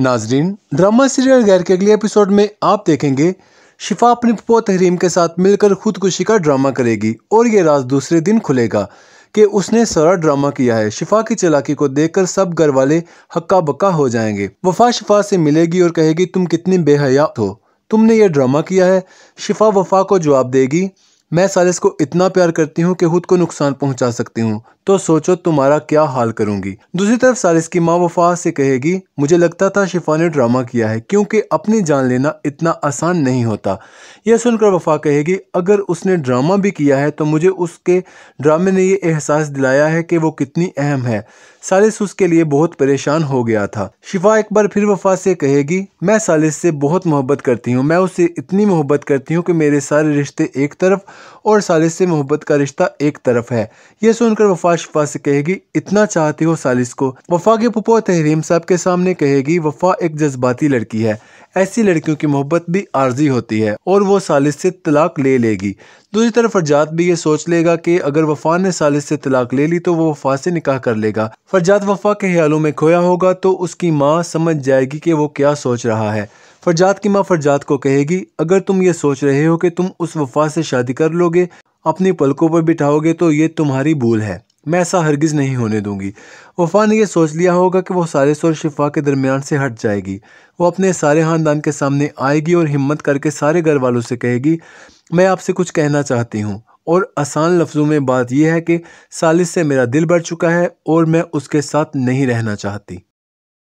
नाजरीन, drama serial गैर के अगले एपिसोड में आप देखेंगे, शिफा अपनी पपो तहरीम के साथ मिलकर खुदकुशी का ड्रामा करेगी और ये राज दूसरे दिन खुलेगा कि उसने सारा ड्रामा किया है। शिफा की चलाकी को देखकर सब घर वाले हक्का बक्का हो जाएँगे। वफा शिफा से मिलेगी और कहेगी, तुम कितनी बेहया हो। तुमने ये ड्रामा किया है। शिफा वफा को जवाब देगी, मैं सालिस को इतना प्यार करती हूँ कि खुद को नुकसान पहुँचा सकती हूँ। तो सोचो तुम्हारा क्या हाल करूँगी। दूसरी तरफ़ सालिस की माँ वफा से कहेगी मुझे लगता था शिफा ने ड्रामा किया है, क्योंकि अपनी जान लेना इतना आसान नहीं होता। यह सुनकर वफा कहेगी, अगर उसने ड्रामा भी किया है तो मुझे उसके ड्रामे ने ये एहसास दिलाया है कि वो कितनी अहम है। सालिस उसके लिए बहुत परेशान हो गया था। शिफा एक बार फिर वफा से कहेगी, मैं सालिस से बहुत मोहब्बत करती हूँ। मैं उससे इतनी मोहब्बत करती हूँ कि मेरे सारे रिश्ते एक तरफ़ और सालिस से मोहब्बत का रिश्ता एक तरफ़ है। यह सुनकर वफा शिफा से कहेगी, इतना चाहती हो सालिस को? वफा के पुपो तहरीम साहब के सामने कहेगी, वफा एक जज्बाती लड़की है। ऐसी लड़कियों की मोहब्बत भी आर्जी होती है और वो सालिस से तलाक ले लेगी। दूसरी तरफ़ फरजात भी ये सोच लेगा कि अगर वफा ने सालिस से तलाक ले ली तो वो वफा से निकाह कर लेगा। फरजात वफा के ख्यालों में खोया होगा तो उसकी माँ समझ जाएगी कि वो क्या सोच रहा है। फरजात की माँ फरजात को कहेगी, अगर तुम ये सोच रहे हो कि तुम उस वफा से शादी कर लोगे, अपनी पलकों पर बिठाओगे तो ये तुम्हारी भूल है। मैं ऐसा हरगिज़ नहीं होने दूँगी। वफ़ा ने यह सोच लिया होगा कि वह सारिस और शिफा के दरमियान से हट जाएगी। वो अपने सारे ख़ानदान के सामने आएगी और हिम्मत करके सारे घर वालों से कहेगी, मैं आपसे कुछ कहना चाहती हूँ। और आसान लफ्ज़ों में बात यह है कि सालिस से मेरा दिल बढ़ चुका है और मैं उसके साथ नहीं रहना चाहती।